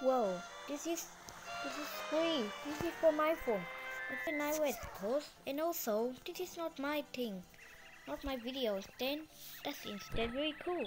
Whoa, this is this is free. This is for my phone. It's an iOS post, and also this is not my thing, not my videos. Then that's instead very cool.